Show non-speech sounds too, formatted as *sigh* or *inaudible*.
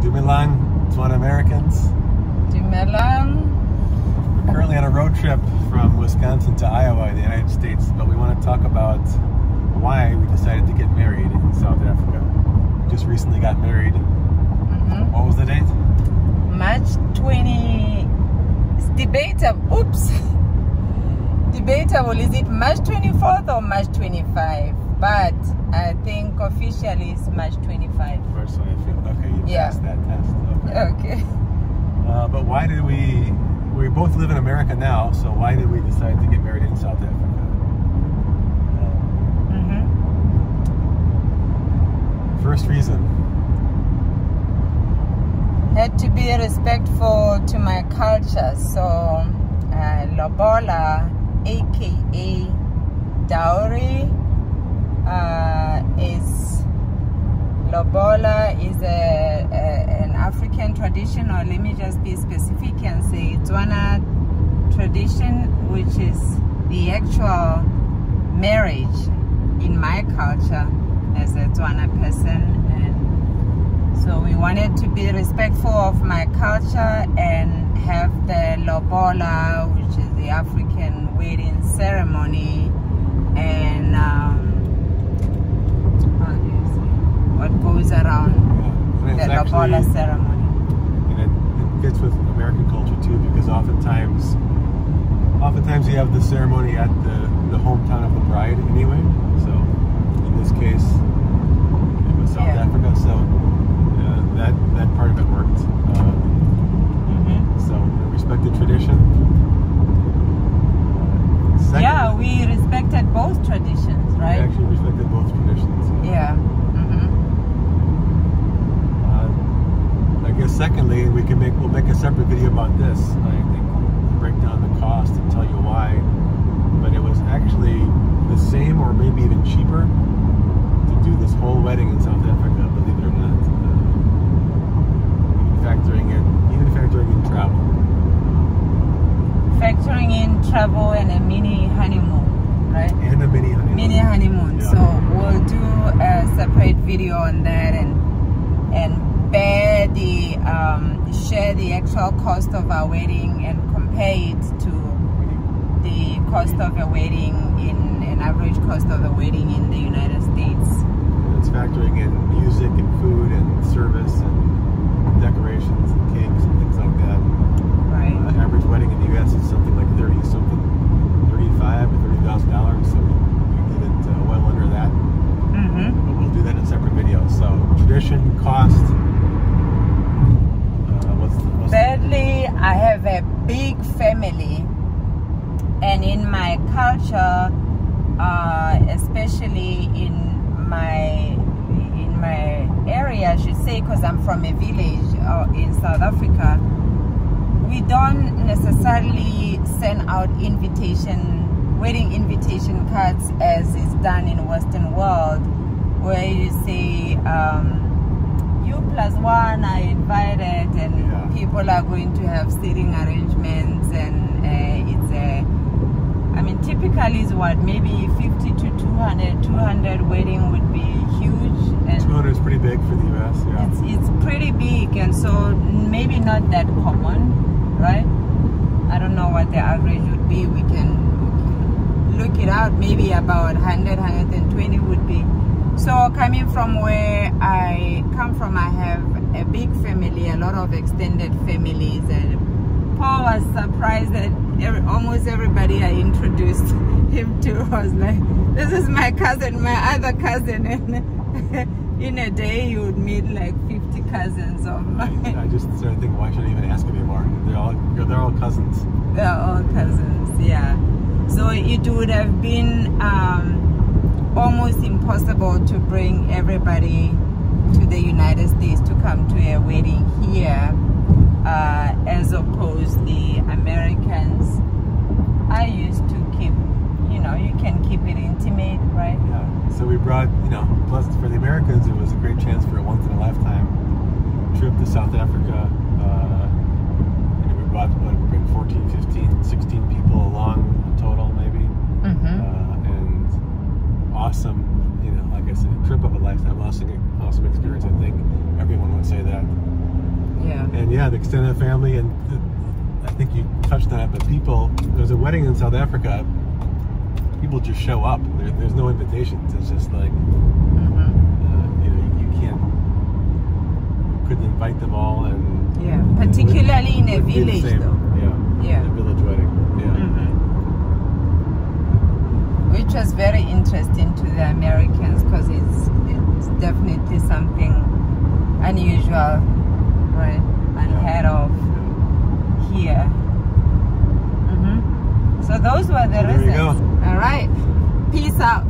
Dumelang, Tuan Americans. Dumelang. We're currently on a road trip from Wisconsin to Iowa in the United States, but we want to talk about why we decided to get married in South Africa. We just recently got married. Mhm. What was the date? March 20. It's debatable. Oops. *laughs* Debatable. Is it March 24th or March 25? But I think officially it's March 25. First one I feel. Okay, you Yeah. passed that test. Okay. Okay. Uh, but why did we? We both live in America now, so why did we decide to get married in South Africa? Uh, hmm first reason. Had to be respectful to my culture. So, uh, Lobola, aka Dowry, uh, is Lobola is a, a, an African tradition, or let me just be specific and say Tswana tradition, which is the actual marriage in my culture as a Tswana person. And so we wanted to be respectful of my culture and have the Lobola, which is the African wedding ceremony, and um, how do you say, what goes around The actually- ceremony. and it, it fits with American culture too because oftentimes oftentimes you have the ceremony at the, the hometown of the bride anyway so in this case it was South Yeah. Africa so uh, that that part of it worked uh, Mhm. so we respected tradition Uh, second, Yeah, we respected both traditions, we right? actually respected both traditions Yeah. hmm Uh, I guess secondly, we can make we'll make a separate video about this. I think break down the cost and tell you why. But it was actually the same or maybe even cheaper to do this whole wedding in South Africa. Believe it or not, uh, even factoring in even factoring in travel. Factoring in travel and a mini honeymoon, right? And a mini honeymoon. Mini honeymoon. Yeah. So we'll do a separate video on that and and bear the um, share the actual cost of our wedding and compare it to the cost of a wedding in an average cost of a wedding in the United States. It's factoring in music and food and service and decorations and cakes and things like that. Right. Uh, average wedding in the U.S. is something like thirty something, thirty-five or thirty thousand dollars. So we, we did it uh, well under that. Mm-hmm. But we'll do that in a separate video. So tradition, cost. Uh, what's the, what's the, Thirdly, I have a big family, and in my culture, uh, especially in my in my area, I should say, because I'm from a village uh, in South Africa, we don't necessarily send out invitation wedding invitation cards as is done in Western world, where you say. Um, you plus one are invited and Yeah. people are going to have seating arrangements and uh, it's a i mean typically is what maybe 50 to 200 200 wedding would be huge and 200 is pretty big for the U.S. Yeah. it's, it's pretty big and so maybe not that common right i don't know what the average would be we can, we can look it out maybe about 100 120 would be so coming from where i come from i have a big family a lot of extended families and paul was surprised that every, almost everybody i introduced *laughs* him to was like this is my cousin my other cousin *laughs* and in a day you would meet like 50 cousins of I, mine I just started thinking, why should I even ask anymore? They're all they're all cousins. they're all cousins yeah so it would have been um, almost impossible to bring everybody to the united states to come to a wedding here uh, as opposed the americans i used to keep you know you can keep it intimate right Yeah. So we brought, you know, plus for the Americans, it was a great chance for a once in a lifetime trip to South Africa. Uh, and we brought, what, we bring 14, 15, 16 people along total, maybe. mm-hmm. Uh, and awesome, you know, like I said, trip of a lifetime, awesome, awesome experience. I think everyone would say that. And yeah, the extended family, and I think you touched on it, but people, there's a wedding in South Africa. People just show up. There, there's no invitations. It's just like hmm uh, you know, you can't, couldn't invite them all, and Yeah, particularly in a the village, same. though. Yeah, Yeah. a village wedding. Yeah, Mhm. Which was very interesting to the Americans because it's it's definitely something unusual, right? Unheard of here. hmm So those were the There reasons. go. All right. Peace out.